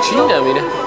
轻一点微辣